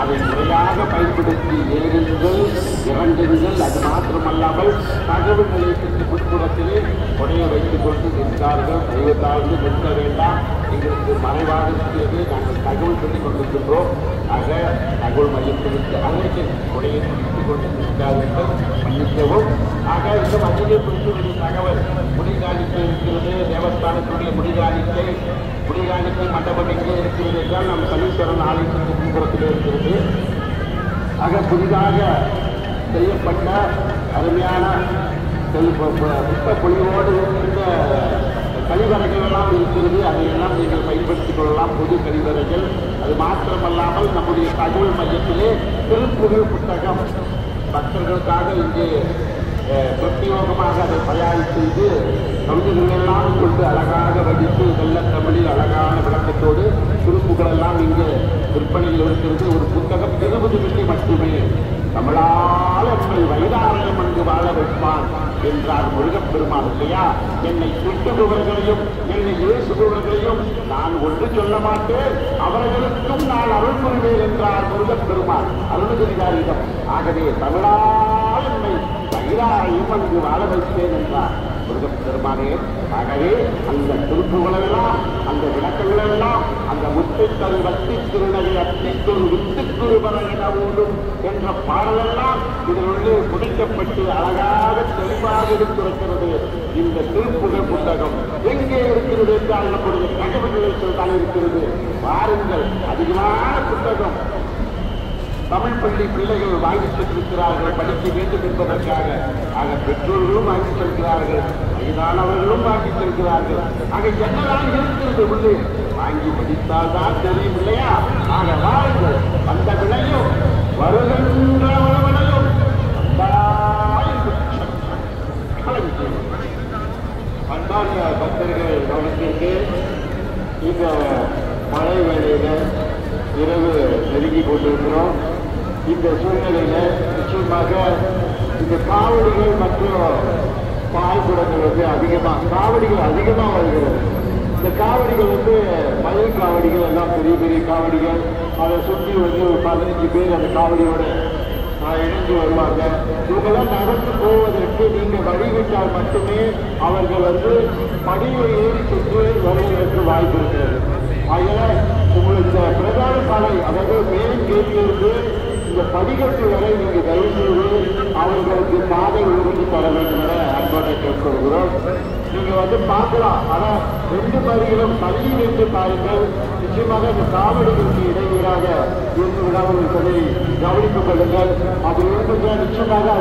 அதை முறையாக பயன்படுத்தி ஏறுங்கள் இரண்டுங்கள் அது மாத்திரமல்லாமல் தகவல் நிலையத்திற்கு முன்புறத்திலே கொடையை வைத்துக் கொண்டு நின்றார்கள். தயவு தாழ்ந்து நிற்க வேண்டாம். எங்களுக்கு மறைவாக இருக்கிறது நாங்கள் தகவல் சொல்லிக் கொண்டிருக்கின்றோம். ஆக தகவல் மையத்திற்கு அன்றைக்கு உடையை குறித்துக் கொண்டு நிற்காதீர்கள். மன்னிக்கவும். ஆக இந்த மத்திய குறித்து தகவல் முடிகாணிக்கை முடிகாணிக்கை முடிகாணிக்கை மண்டபத்திலே இருக்கிறது என்றால் நம் சனீஸ்வரன் ஆலயத்திற்கு பின்புறத்திலே இருக்கிறது. ஆக புதிதாக செய்யப்பட்ட அருமையான செல்- புத்த பொழிவோடு இருக்கின்ற கழிவறைகளெல்லாம் இருக்கிறது. அதையெல்லாம் நீங்கள் பயன்படுத்திக் கொள்ளலாம். பொது கழிவறைகள். அது மாத்திரமல்லாமல் நம்முடைய தகவல் மையத்திலே திருப்புகழ் புத்தகம். பக்தர்களுக்காக இங்கே பிரத்யோகமாக அதை தயார் செய்து கவிதைகள் எல்லாம் கொண்டு அழகாக வடித்து நல்ல தமிழில் அழகான விளக்கத்தோடு திருப்புகள் எல்லாம் இங்கே விற்பனையில் இருக்கிறது ஒரு புத்தகம் இருபது வெள்ளி மட்டுமே. தமிழால் என்னை வைராலயம் அங்கு வாழ வைப்பான் என்றார் முருகப்பெருமான் இல்லையா? என்னை திட்டுபவர்களையும் என்னை ஏசுபவர்களையும் நான் ஒன்று சொல்ல மாட்டேன். அவர்களுக்கும் நான் அருள் புரிவேன் என்றார் முருகப்பெருமான் அருள்கிரிகாரிடம் ஆகவே தமிழால் என்னை வைராலயம் அங்கு வாழ வைப்பேன் என்றார் முருகப்பெருமானே ஆகவே அந்த திருப்புகளெல்லாம் அந்த விளக்கங்களெல்லாம் அந்த முத்தைத்தல் வத்தி திருநகை அத்திக்குரு வித்துக்குரு என ஓடும் என்ற பாடலெல்லாம் இதனுள்ளே குடிக்கப்பட்டு அழகாக தெளிவாக எடுத்துரைக்கிறது. இந்த திருப்புகழ் புத்தகம் எங்கே இருக்கிறது என்றால் நம்முடைய தகவல் நிலையத்தில் தான் இருக்கிறது. வாருங்கள் அதிகமான புத்தகம். தமிழ் பள்ளி பிள்ளைகள் வாங்கி சென்றிருக்கிறார்கள் படிக்க வேண்டும் என்பதற்காக. ஆக பெற்றோர்களும் வாங்கி செல்கிறார்கள் வயதானவர்களும் வாங்கி செல்கிறார்கள் ஆக என்னதான் இருக்கிறது உள்ளே வாங்கி படித்தால் தான் தெரியும் இல்லையா? ஆக வாருங்கள் அந்த வினையும் வருகின்ற உறவினையும் வந்தாய் அன்பான பக்தர்கள் கவனத்திற்கு இந்த மழை வேலையில இரவு நெருங்கி கொண்டிருக்கிறோம். இந்த சூழ்நிலையில நிச்சயமாக இந்த காவடிகள் மற்றும் பாய்குடங்கள் வந்து அதிகமா காவடிகள் அதிகமா வருகிறது. இந்த காவடிகள் வந்து மயில் காவடிகள் எல்லாம் பெரிய பெரிய காவடிகள். அதை சுற்றி வந்து ஒரு பதினஞ்சு பேர் அந்த காவடியோட இணைந்து வருவாங்க. இவங்கெல்லாம் நடந்து போவதற்கு நீங்க வழிவிட்டால் மட்டுமே அவர்கள் வந்து படியை ஏறி சென்று வருவதற்கு வாய்ப்பு இருக்கிறது. ஆகிய உங்களுக்கு பிரதான சாலை அதாவது மேலும் கேட்டிலிருந்து இந்த படிக்கட்டு வரை நீங்க தயவு செய்து அவர்களுக்கு பாதை ஒழுங்கு தர வேண்டும் என அன்போடு கேட்டுக்கொள்கிறோம். நீங்க வந்து பார்க்கலாம். ஆனா ரெண்டு பகுதிகளும் தள்ளி நின்று பாருங்கள் நிச்சயமாக இந்த காவடிகளுக்கு இடையூறாக இருந்து விடாமல் இருப்பதை கவனித்துக் கொள்ளுங்கள். அது இருந்துங்க நிச்சயமாக